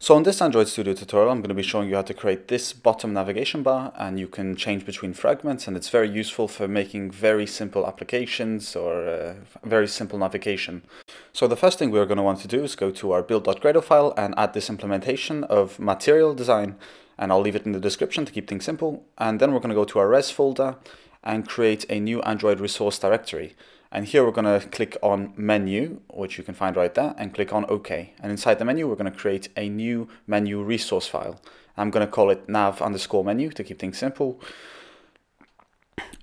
So in this Android Studio tutorial, I'm going to be showing you how to create this bottom navigation bar and you can change between fragments and it's very useful for making very simple applications or uh, very simple navigation. So the first thing we're going to want to do is go to our build.gradle file and add this implementation of material design and I'll leave it in the description to keep things simple. And then we're going to go to our res folder and create a new Android resource directory. And here we're going to click on menu, which you can find right there, and click on OK. And inside the menu, we're going to create a new menu resource file. I'm going to call it nav underscore menu to keep things simple.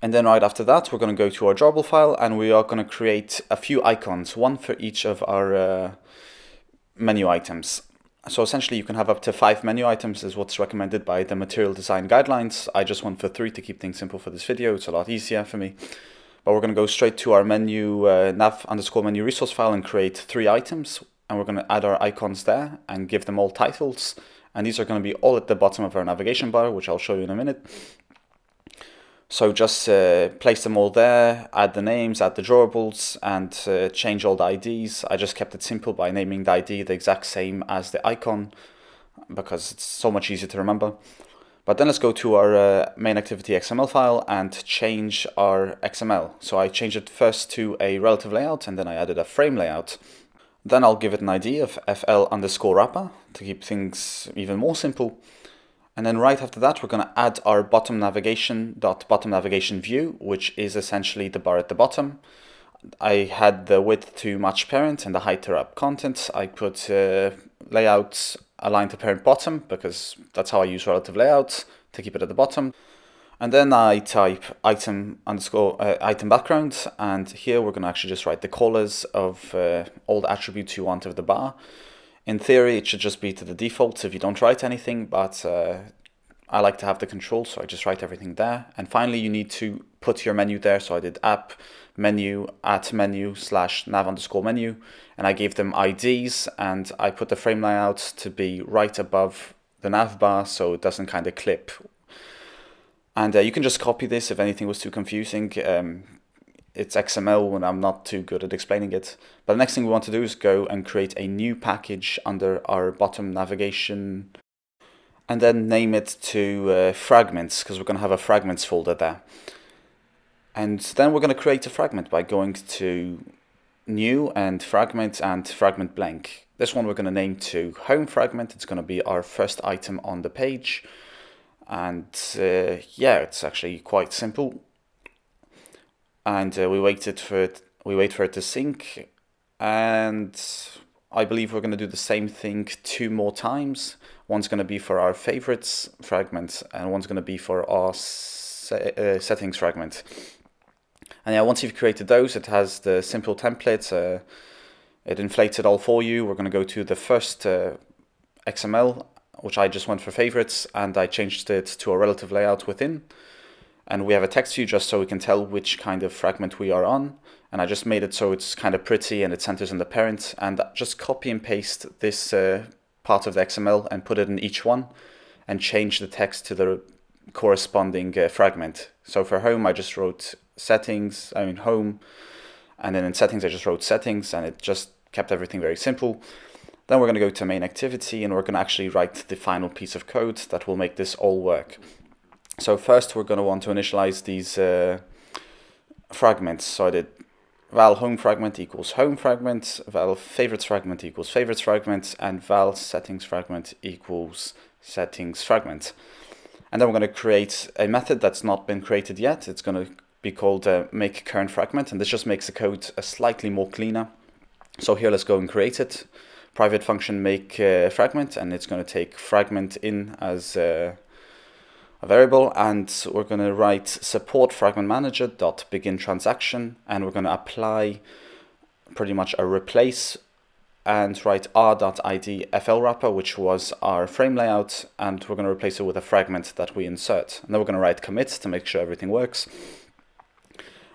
And then right after that, we're going to go to our drawable file and we are going to create a few icons, one for each of our uh, menu items. So essentially you can have up to five menu items is what's recommended by the material design guidelines. I just went for three to keep things simple for this video. It's a lot easier for me. But we're going to go straight to our menu uh, nav underscore menu resource file and create three items. And we're going to add our icons there and give them all titles. And these are going to be all at the bottom of our navigation bar, which I'll show you in a minute. So just uh, place them all there, add the names, add the drawables, and uh, change all the IDs. I just kept it simple by naming the ID the exact same as the icon because it's so much easier to remember. But then let's go to our uh, main activity XML file and change our XML. So I changed it first to a relative layout and then I added a frame layout. Then I'll give it an ID of FL underscore wrapper to keep things even more simple. And then right after that, we're going to add our bottom navigation dot bottom navigation view, which is essentially the bar at the bottom. I had the width to match parent and the height to wrap content. I put uh, layouts align to parent bottom because that's how I use relative layouts to keep it at the bottom. And then I type item underscore uh, item background, and here we're going to actually just write the colors of uh, all the attributes you want of the bar. In theory, it should just be to the defaults if you don't write anything, but uh, I like to have the control, so I just write everything there. And finally, you need to put your menu there. So I did app menu at menu slash nav underscore menu, and I gave them IDs, and I put the frame layout to be right above the nav bar, so it doesn't kind of clip. And uh, you can just copy this if anything was too confusing. Um, it's XML and I'm not too good at explaining it. But the next thing we want to do is go and create a new package under our bottom navigation and then name it to uh, fragments because we're going to have a fragments folder there. And then we're going to create a fragment by going to new and fragment and fragment blank. This one we're going to name to home fragment. It's going to be our first item on the page. And uh, yeah, it's actually quite simple. And uh, we waited for it, we wait for it to sync. And I believe we're going to do the same thing two more times. One's going to be for our favorites fragment and one's going to be for our se uh, settings fragment. And yeah, once you've created those, it has the simple template. Uh, it inflates it all for you. We're going to go to the first uh, XML, which I just went for favorites, and I changed it to a relative layout within. And we have a text view just so we can tell which kind of fragment we are on. And I just made it so it's kind of pretty and it centers on the parent. And just copy and paste this uh, part of the XML and put it in each one and change the text to the corresponding uh, fragment. So for home, I just wrote settings, I mean home, and then in settings, I just wrote settings and it just kept everything very simple. Then we're going to go to main activity and we're going to actually write the final piece of code that will make this all work. So first we're going to want to initialize these uh, fragments. So I did val home fragment equals home fragment, val favorites fragment equals favorites fragment, and val settings fragment equals settings fragment. And then we're going to create a method that's not been created yet. It's going to be called uh, make current fragment, and this just makes the code a slightly more cleaner. So here, let's go and create it. Private function make uh, fragment, and it's going to take fragment in as uh, a variable and we're going to write support fragment manager dot begin transaction and we're going to apply pretty much a replace and write r.id fl wrapper which was our frame layout and we're going to replace it with a fragment that we insert. And then we're going to write commit to make sure everything works.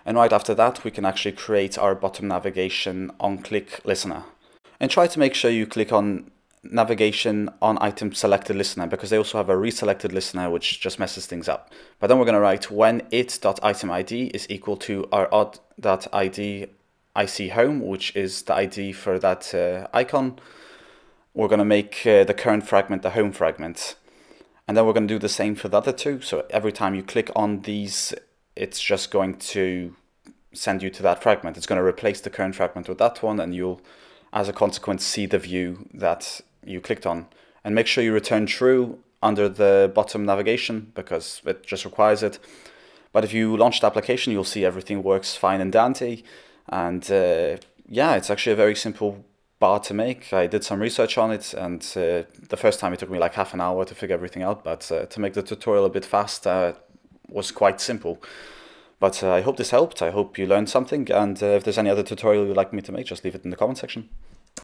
And right after that we can actually create our bottom navigation on click listener. And try to make sure you click on navigation on item selected listener because they also have a reselected listener which just messes things up. But then we're going to write when it.itemid is equal to our r.id IC home, which is the ID for that uh, icon. we're going to make uh, the current fragment the home fragment. And then we're going to do the same for the other two. So every time you click on these, it's just going to send you to that fragment. It's going to replace the current fragment with that one, and you'll, as a consequence, see the view that you clicked on. And make sure you return true under the bottom navigation because it just requires it. But if you launch the application, you'll see everything works fine and dandy. And uh, yeah, it's actually a very simple bar to make. I did some research on it, and uh, the first time it took me like half an hour to figure everything out. But uh, to make the tutorial a bit faster was quite simple. But uh, I hope this helped. I hope you learned something. And uh, if there's any other tutorial you'd like me to make, just leave it in the comment section.